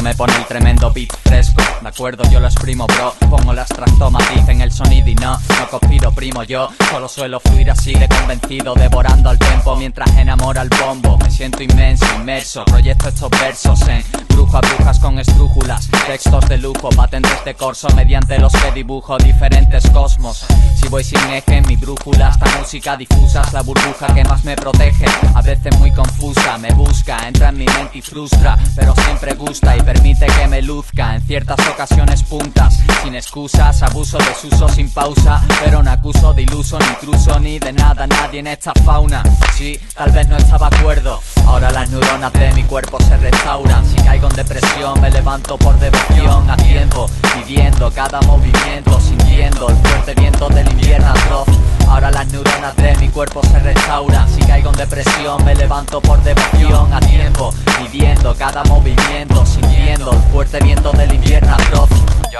me pone el tremendo beat fresco. De acuerdo, yo lo exprimo bro. Pongo las tracto en el sonido y no No conspiro primo. Yo Solo suelo fluir así de convencido Devorando al tiempo mientras enamora el bombo. Me siento inmenso, inmerso Proyecto estos versos en brujas, brujas estrújulas Textos de lujo, patentes de corso Mediante los que dibujo diferentes cosmos. Si voy sin eje mi brújula Esta música difusa es la burbuja que más me protege. A veces muy confusa, me busca Entra en mi mente y frustra Pero siempre gusta y permite que me luzca En ciertas ocasiones puntas Sin excusas, abuso, desuso sin pausa Pero no acuso de iluso, ni intruso, ni de nada Nadie en esta fauna. Sí, tal vez no estaba acuerdo Ahora las neuronas de mi cuerpo se restauran Si caigo en depresión me levanto por devoción A tiempo, viviendo cada movimiento Sintiendo el fuerte viento del invierno atroz. Ahora las neuronas de mi cuerpo se restauran Si caigo en depresión me levanto por devoción A tiempo, viviendo cada movimiento Sintiendo el fuerte viento del invierno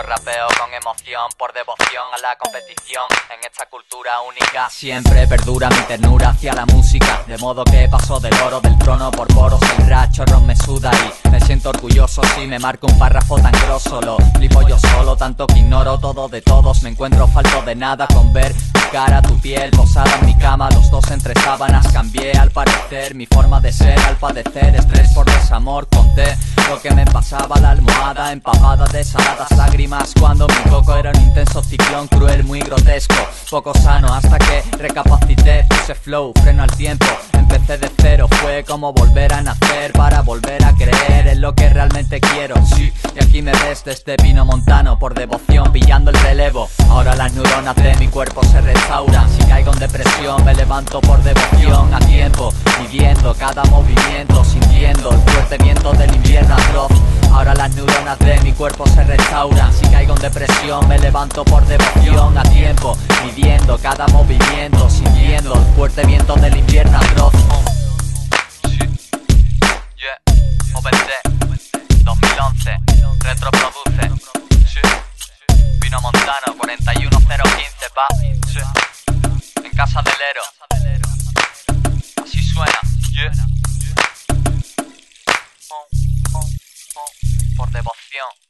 rapeo con emoción, por devoción a la competición. En esta cultura única Siempre perdura mi ternura hacia la música. De modo que paso del oro del trono por poros El racho ron me suda y me siento orgulloso Si me marco un párrafo tan grosso. Lo flipo yo solo, tanto que ignoro todo de todos. Me encuentro falto de nada con ver tu cara, tu piel posada en mi cama. Los dos entre sábanas cambié al parecer. Mi forma de ser al padecer Estrés por desamor, conté lo que me pasaba La almohada empapada de saladas lágrimas Cuando mi coco era un intenso ciclón cruel, muy grotesco Poco sano hasta que recapacité, puse flow, freno al tiempo Empecé de cero, fue como volver a nacer Para volver a creer en lo que realmente quiero. Sí, y aquí me ves este vino montano Por devoción, pillando el relevo. Ahora las neuronas de mi cuerpo se restauran Si caigo en depresión me levanto por devoción A tiempo, viviendo cada movimiento Sintiendo el fuerte viento del de mi cuerpo se restauran Si caigo en depresión me levanto por devoción A tiempo, viviendo cada movimiento Sintiendo el fuerte viento del invierno atroz 주십시오.